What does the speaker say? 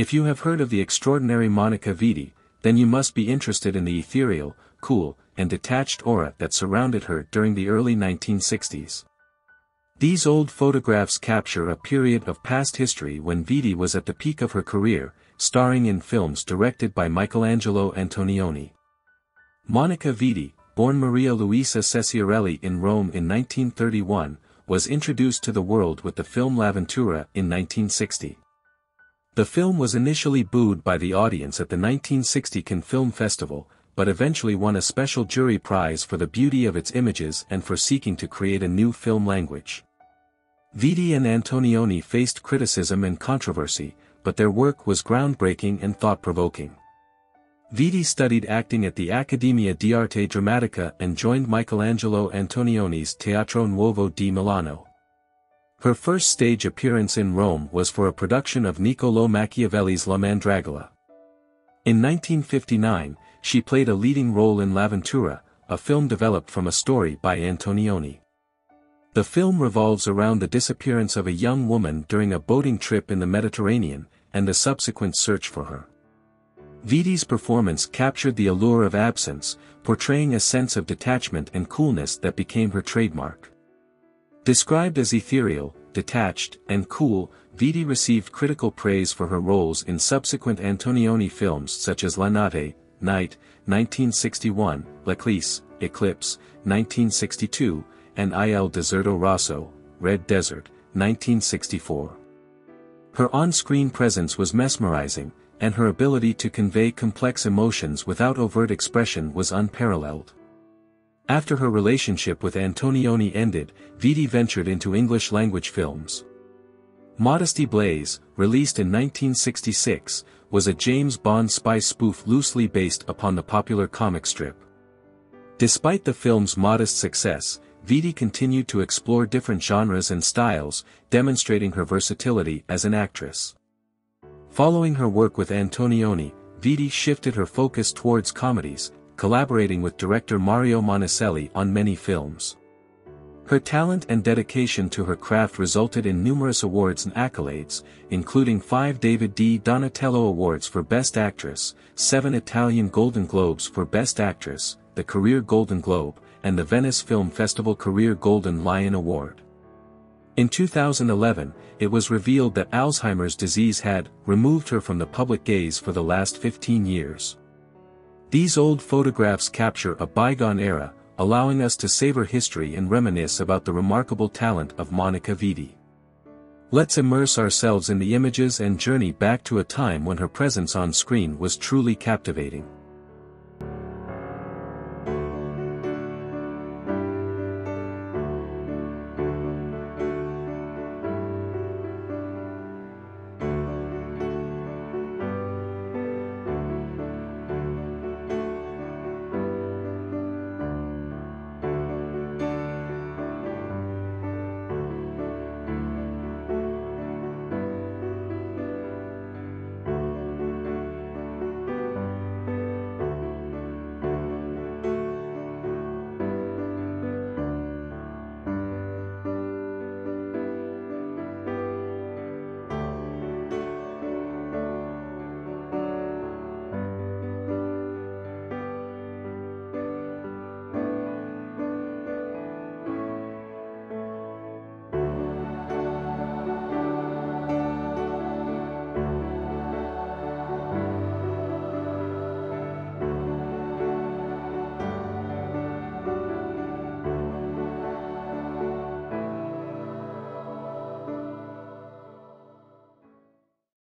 If you have heard of the extraordinary Monica Vitti, then you must be interested in the ethereal, cool, and detached aura that surrounded her during the early 1960s. These old photographs capture a period of past history when Vitti was at the peak of her career, starring in films directed by Michelangelo Antonioni. Monica Vitti, born Maria Luisa Ceciarelli in Rome in 1931, was introduced to the world with the film L'Avventura in 1960. The film was initially booed by the audience at the 1960 Cannes Film Festival, but eventually won a special jury prize for the beauty of its images and for seeking to create a new film language. Vitti and Antonioni faced criticism and controversy, but their work was groundbreaking and thought-provoking. Vitti studied acting at the Accademia di Arte Drammatica and joined Michelangelo Antonioni's Teatro Nuovo di Milano. Her first stage appearance in Rome was for a production of Niccolò Machiavelli's La Mandragola. In 1959, she played a leading role in L'Avventura, a film developed from a story by Antonioni. The film revolves around the disappearance of a young woman during a boating trip in the Mediterranean, and the subsequent search for her. Vitti's performance captured the allure of absence, portraying a sense of detachment and coolness that became her trademark. Described as ethereal, detached, and cool, Vitti received critical praise for her roles in subsequent Antonioni films such as La Notte, Night, 1961, L'Eclisse, Eclipse, 1962, and Il Deserto Rosso, Red Desert, 1964. Her on-screen presence was mesmerizing, and her ability to convey complex emotions without overt expression was unparalleled. After her relationship with Antonioni ended, Vitti ventured into English-language films. Modesty Blaise, released in 1966, was a James Bond spy spoof loosely based upon the popular comic strip. Despite the film's modest success, Vitti continued to explore different genres and styles, demonstrating her versatility as an actress. Following her work with Antonioni, Vitti shifted her focus towards comedies, collaborating with director Mario Monicelli on many films. Her talent and dedication to her craft resulted in numerous awards and accolades, including five David di Donatello Awards for Best Actress, seven Italian Golden Globes for Best Actress, the Career Golden Globe, and the Venice Film Festival Career Golden Lion Award. In 2011, it was revealed that Alzheimer's disease had removed her from the public gaze for the last 15 years. These old photographs capture a bygone era, allowing us to savor history and reminisce about the remarkable talent of Monica Vitti. Let's immerse ourselves in the images and journey back to a time when her presence on screen was truly captivating.